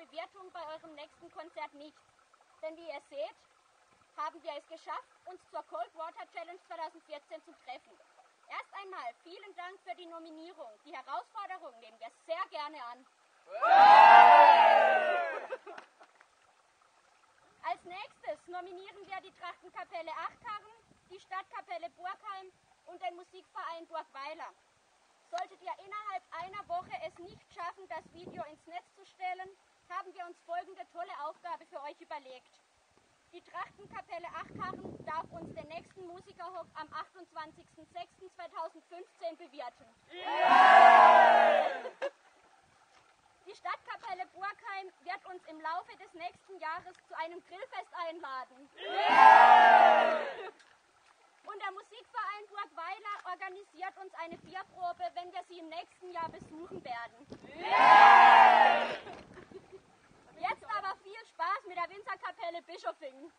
Bewertung bei eurem nächsten Konzert nichts. Denn wie ihr seht, haben wir es geschafft, uns zur Cold Water Challenge 2014 zu treffen. Erst einmal vielen Dank für die Nominierung. Die Herausforderung nehmen wir sehr gerne an. Die Trachtenkapelle Achkarren, die Stadtkapelle Burgheim und den Musikverein Burgweiler. Solltet ihr innerhalb einer Woche es nicht schaffen, das Video ins Netz zu stellen, haben wir uns folgende tolle Aufgabe für euch überlegt. Die Trachtenkapelle Achkarren darf uns den nächsten Musikerhof am 28.06.2015 bewirten. Die Stadtkapelle Burgheim wird uns im Laufe des nächsten Jahres zu einem Grillfest einladen. Und der Musikverein Burgweiler organisiert uns eine Bierprobe, wenn wir sie im nächsten Jahr besuchen werden. Jetzt aber viel Spaß mit der Winzerkapelle Bischofingen.